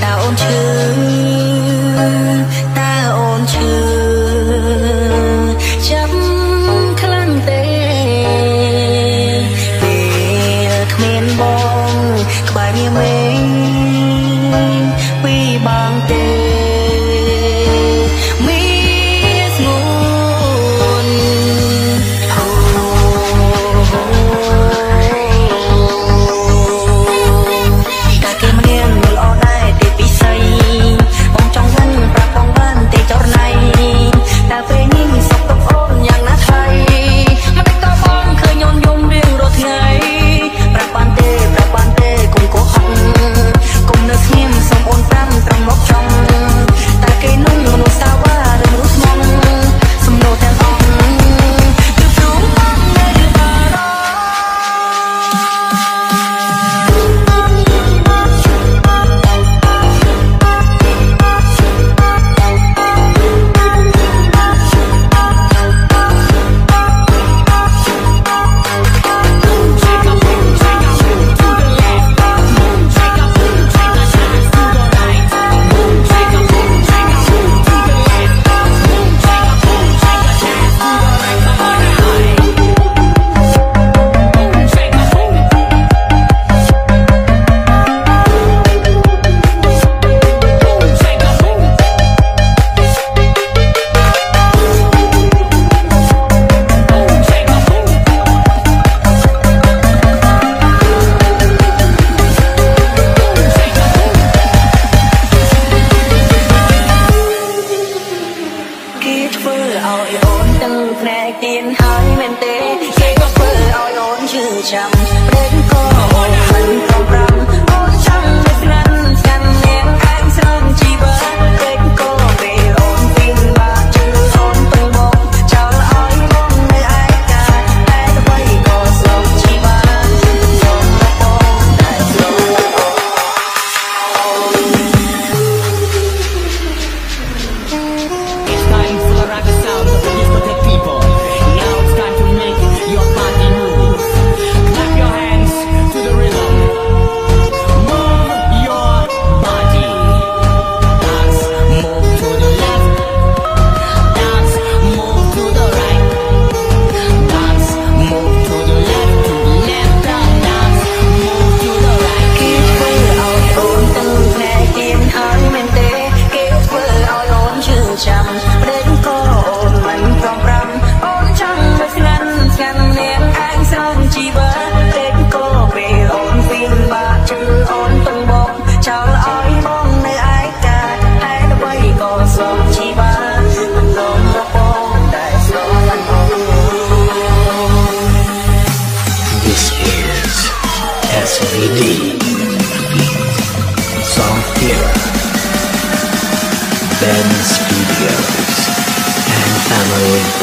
ta ôm chữ ធ្វើឲ្យអូនទាំងភ្នែកទៀនហើយមែនទេគេក៏ធ្វើឲ្យអូនឈឺចាំព្រេងក៏អូនមិនកំប្រាំអូនចង់ DVD. Song Theater. Ben Studios. And Family